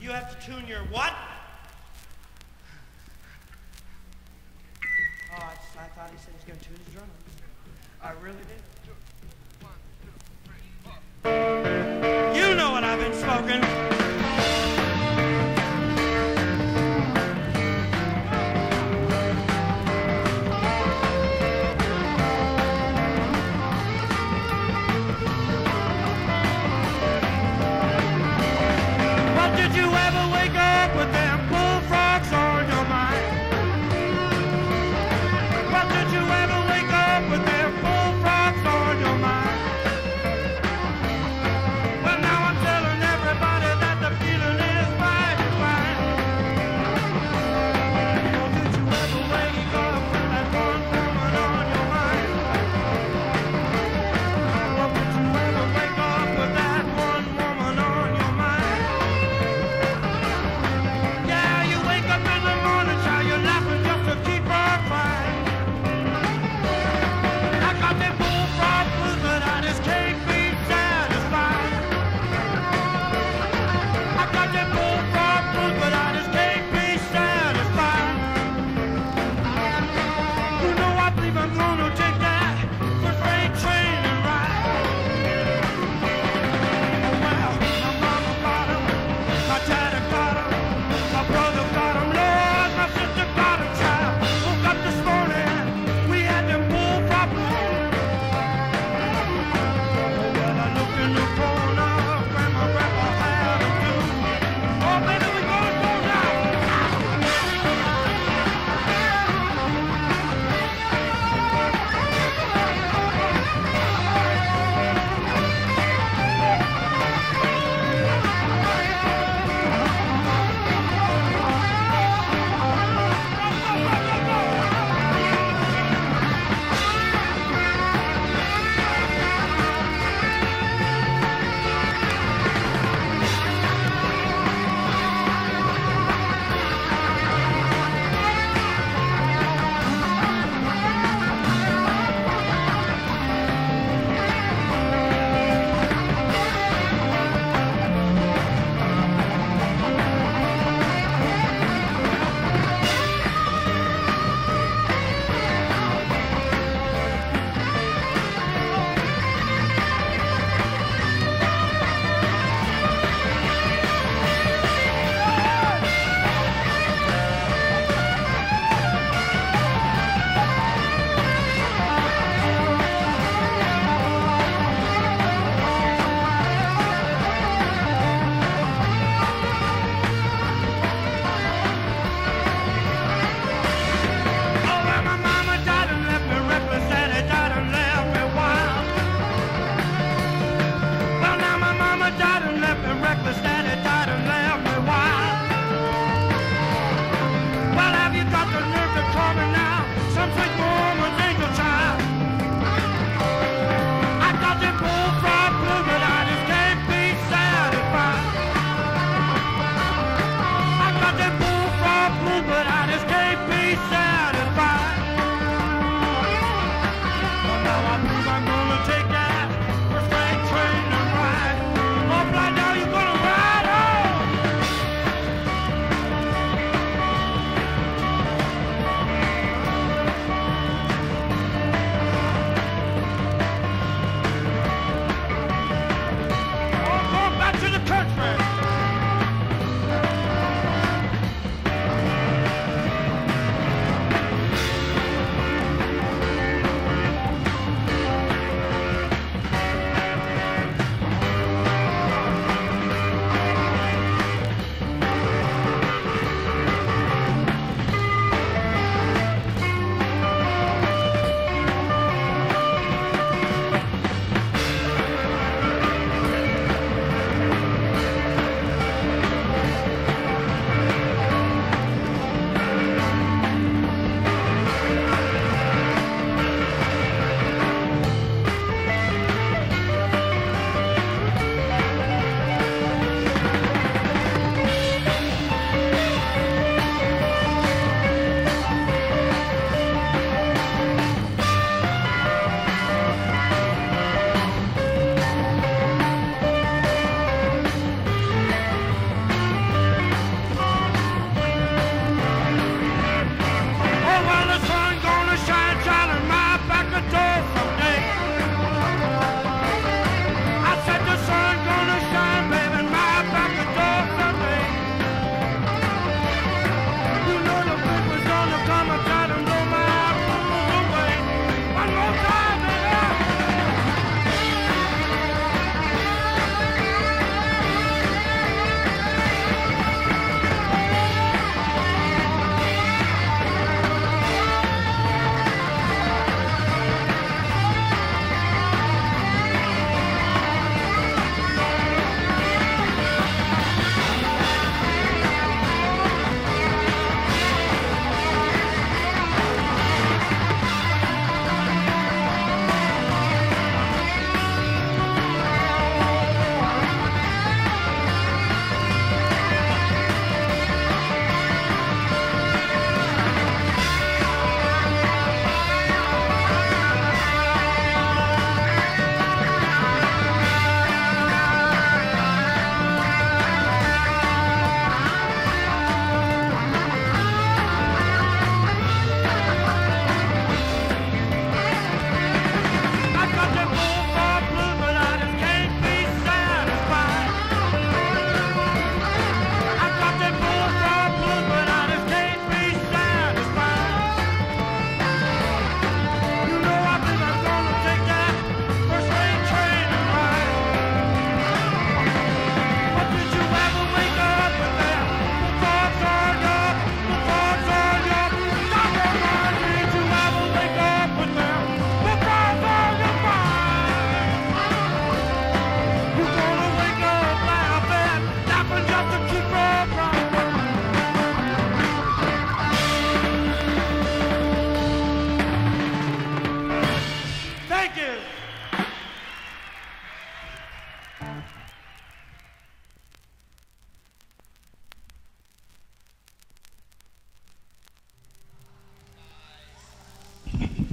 You have to tune your what? Oh, I, just, I thought he said he was going to tune his drum. I really did. You know what I've been smoking.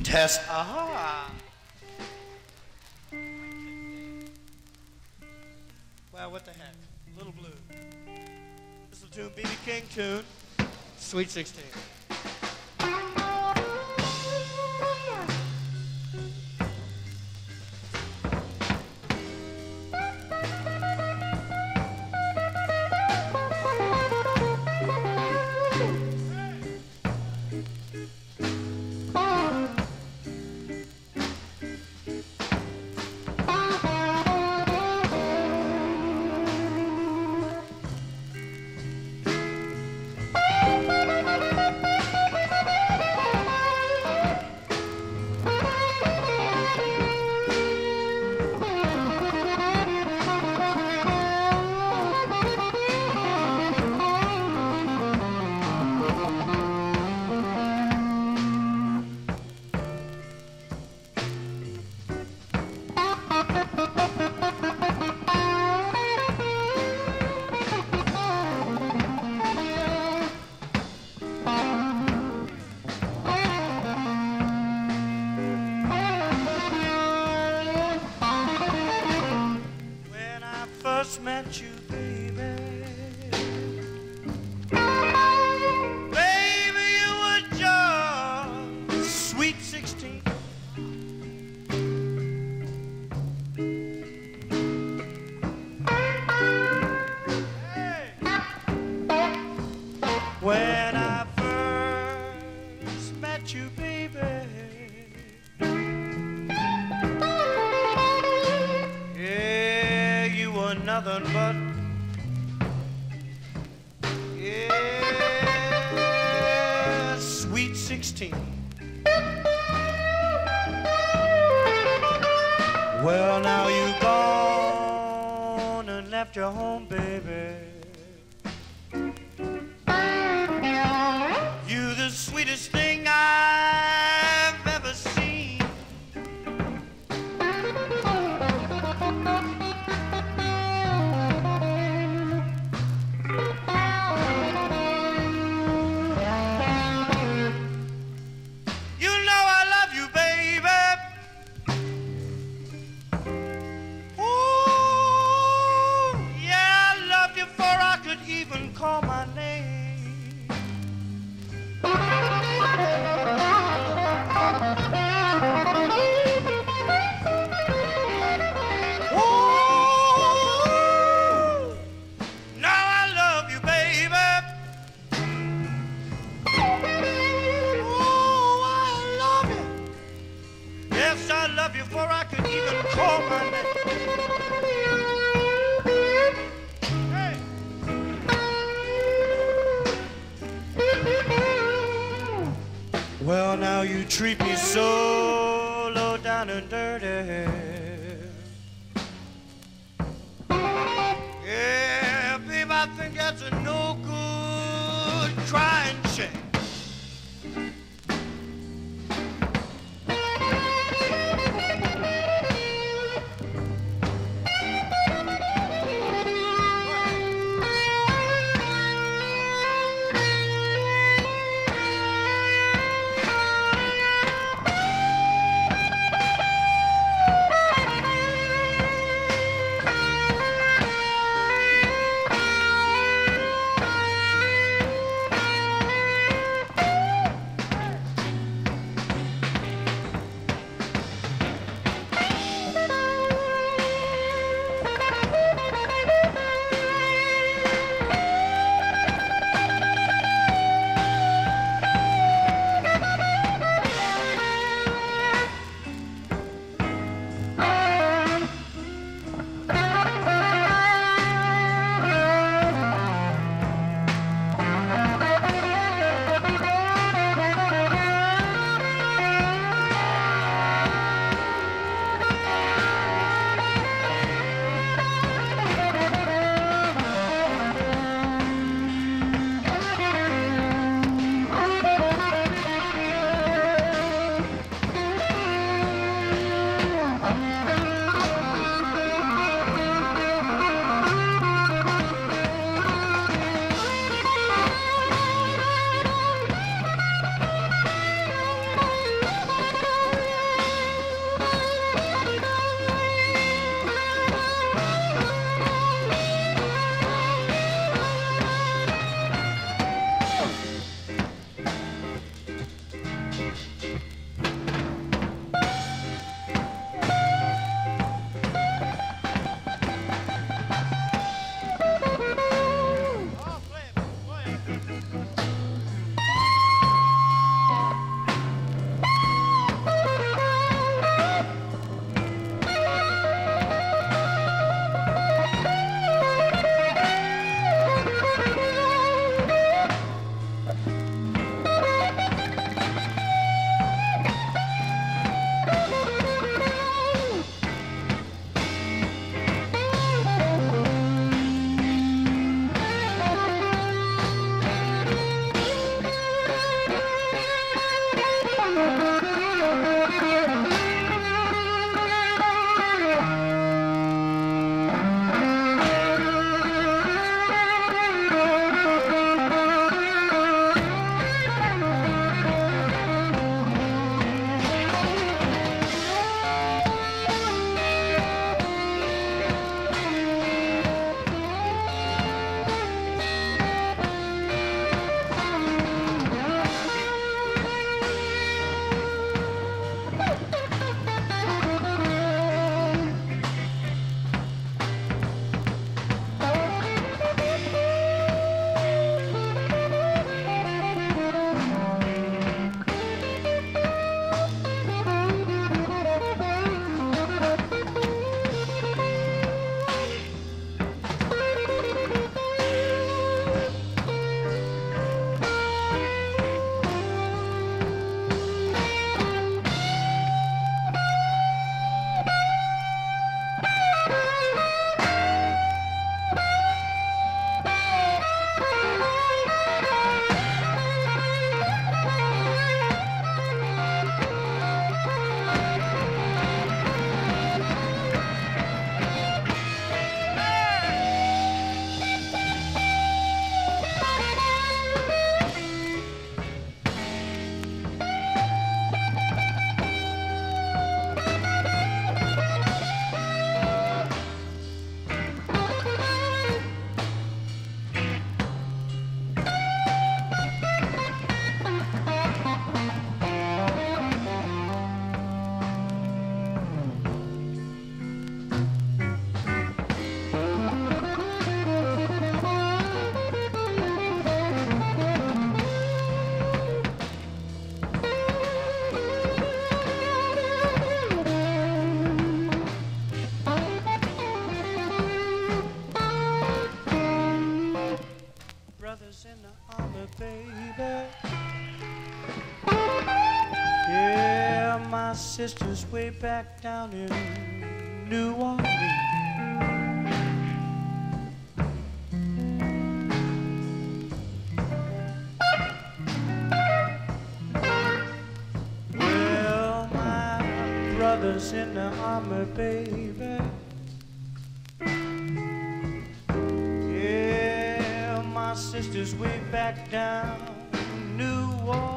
Test. Aha! Wow, what the heck? Little Blue. This is a tune, BB King tune, Sweet 16. you back down in New Orleans. Well, my brother's in the army, baby. Yeah, my sister's way back down New Orleans.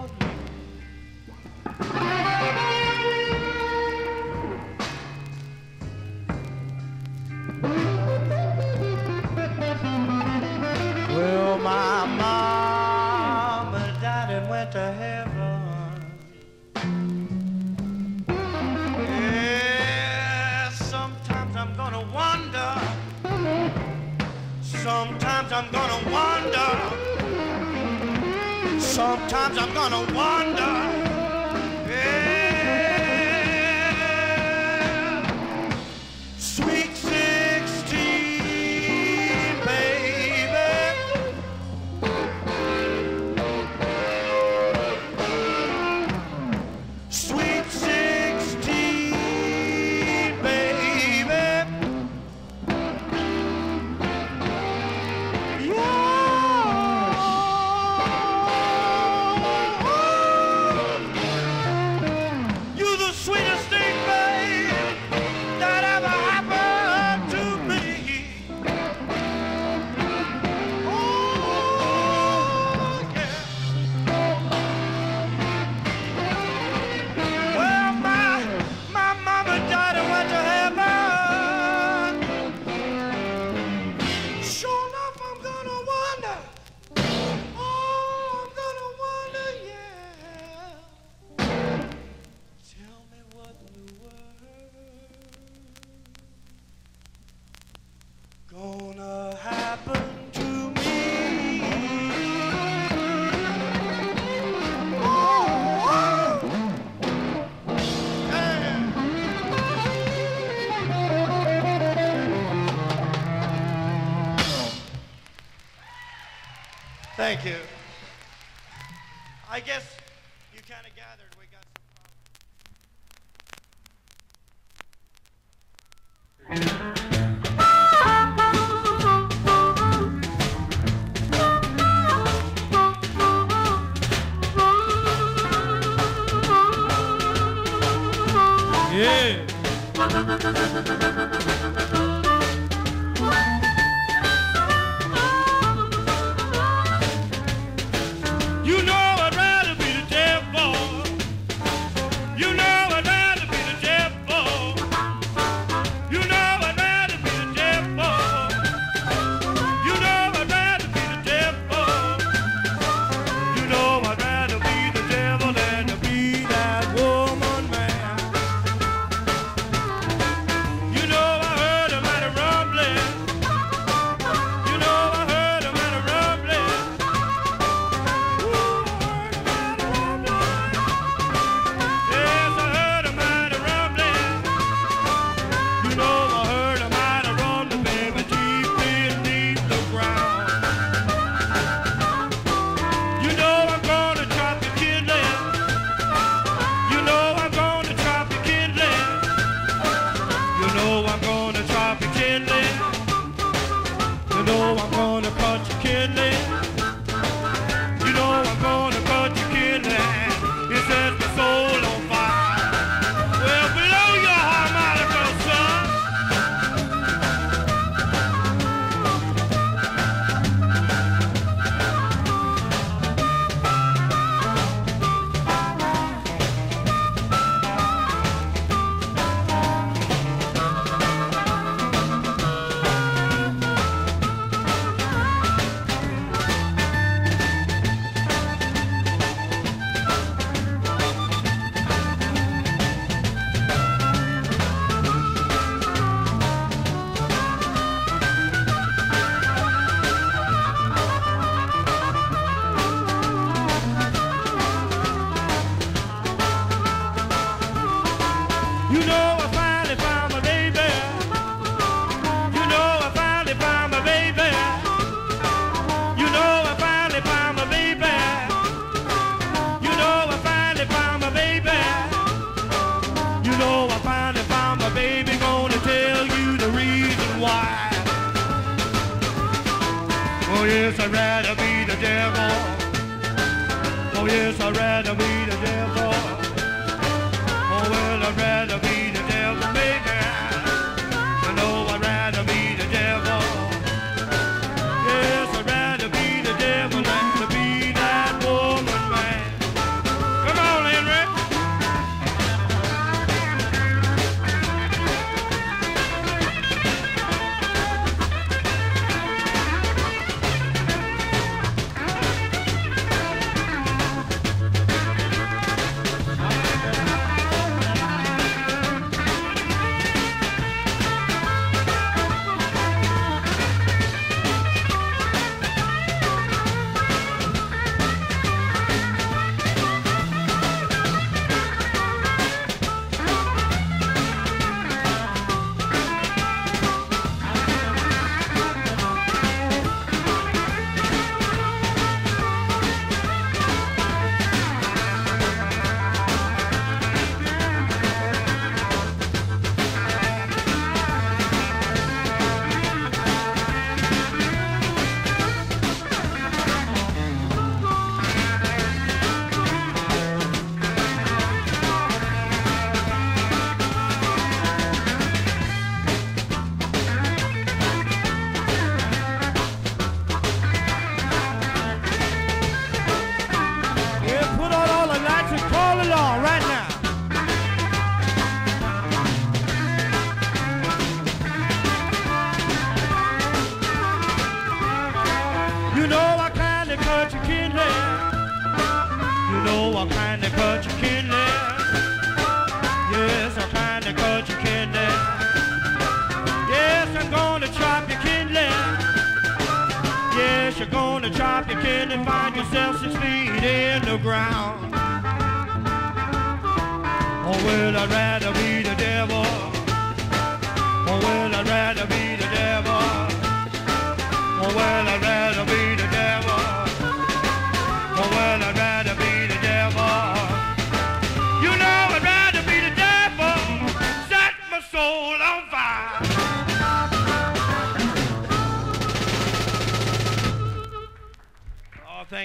times I'm gonna wander.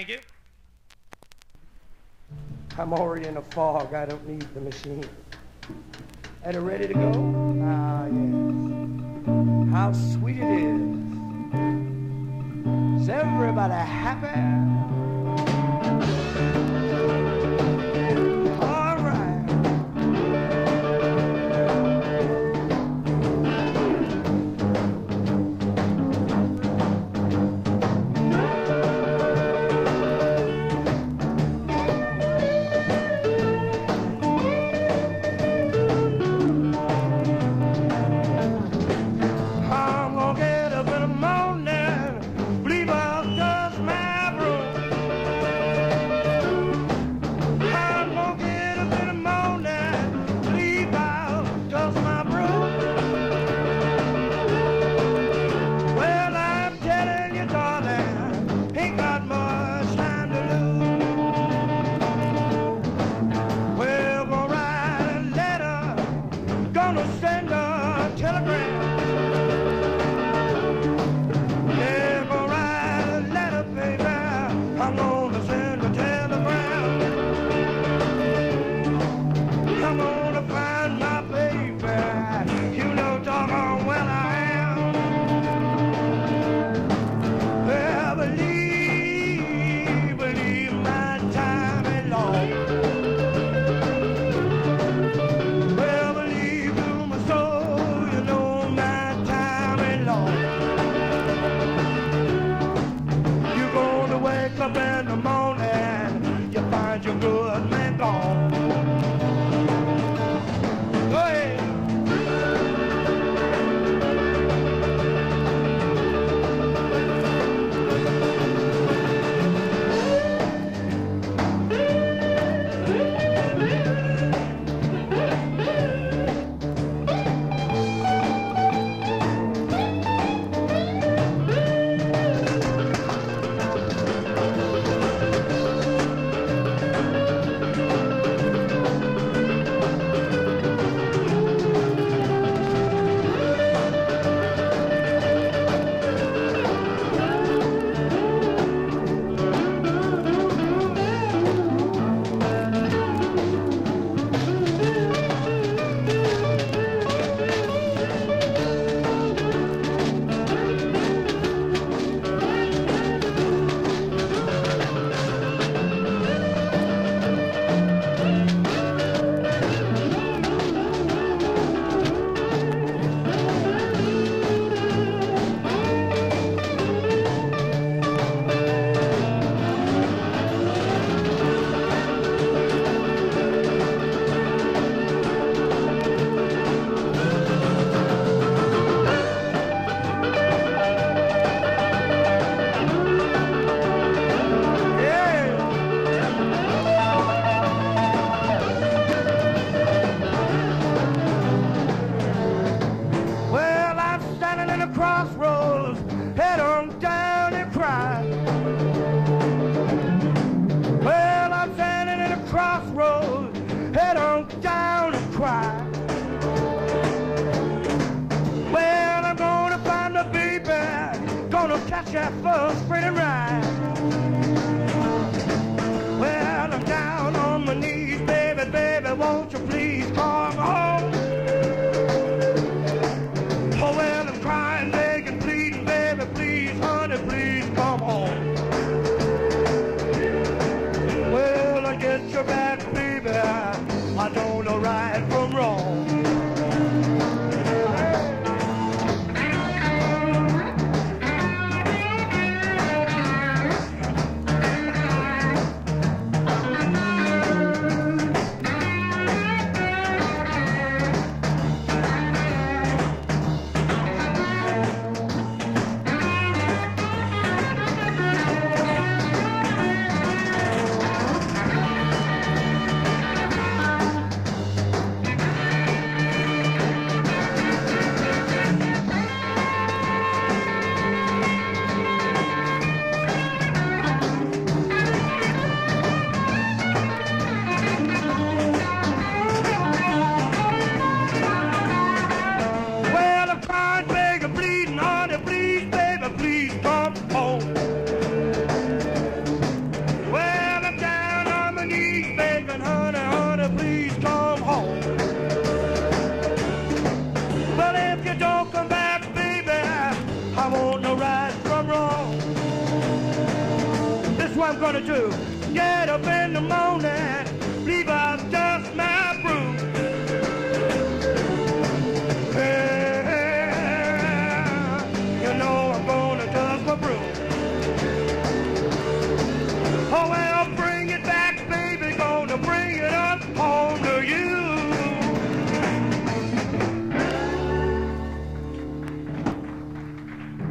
You. I'm already in a fog. I don't need the machine. Are you ready to go? Ah, yes. How sweet it is. Is everybody happy?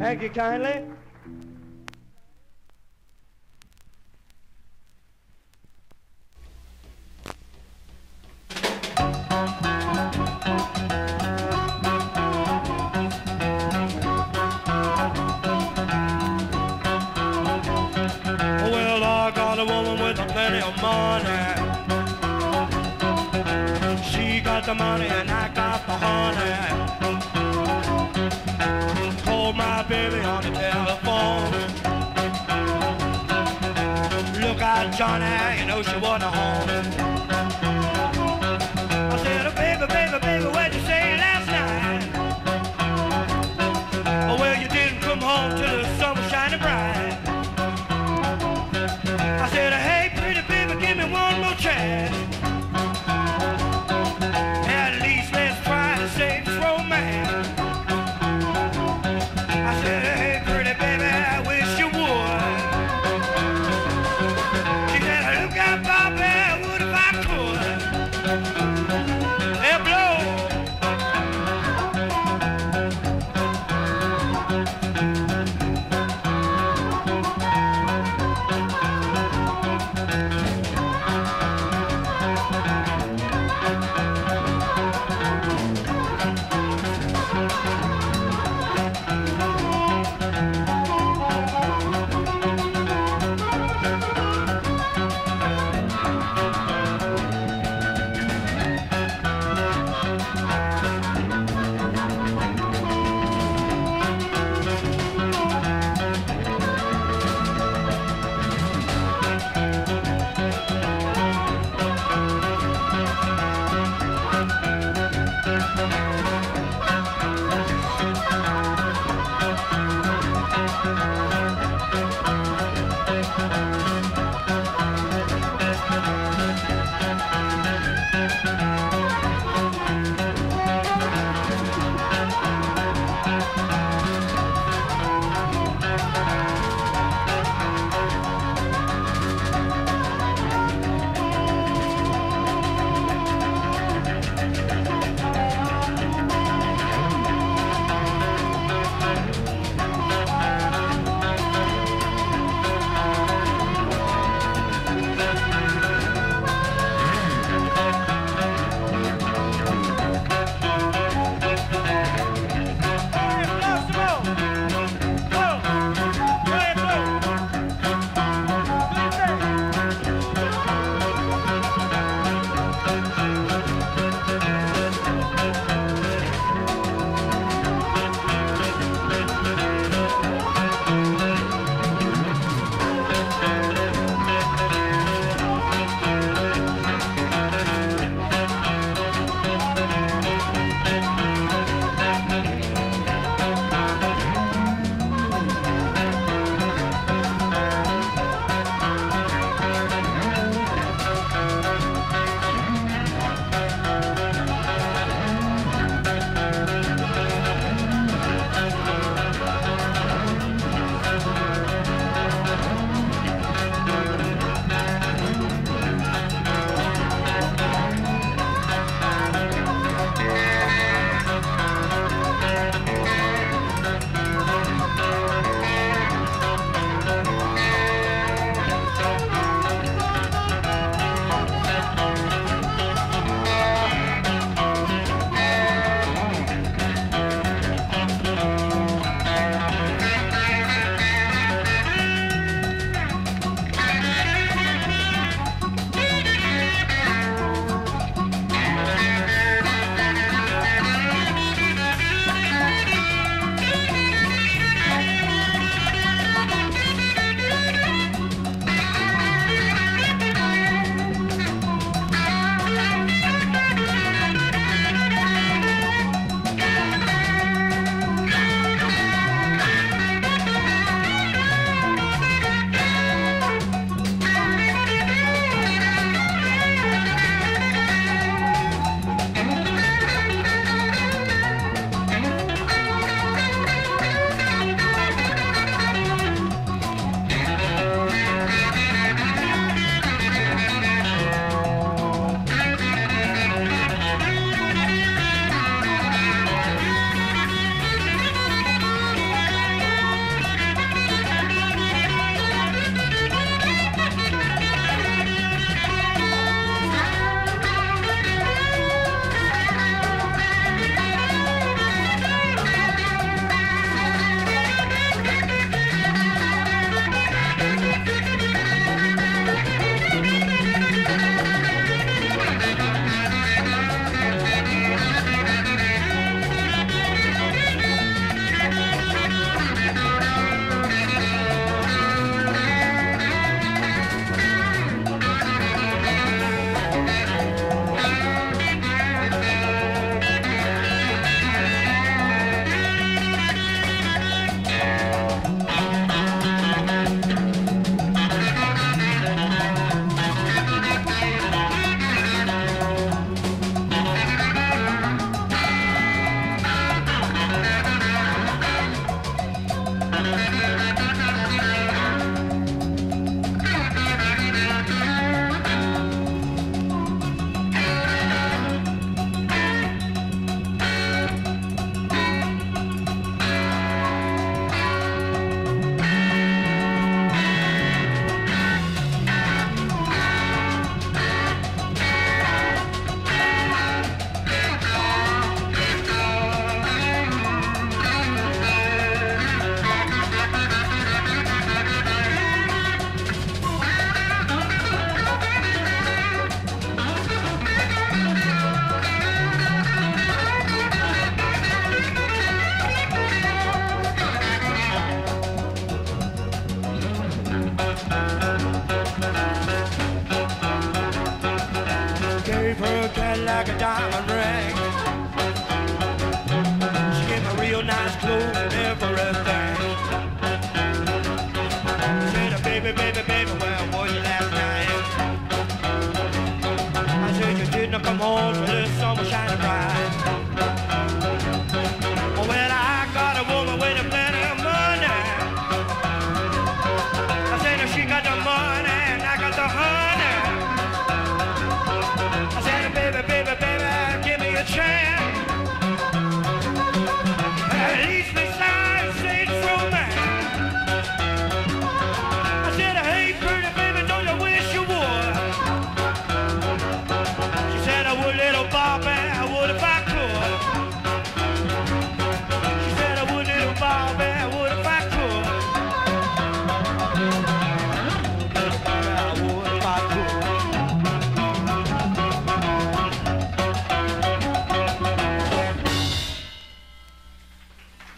Thank you kindly.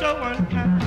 So unkind?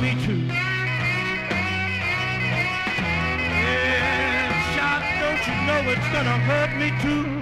Me too. Yeah, shot, don't you know it's gonna hurt me too.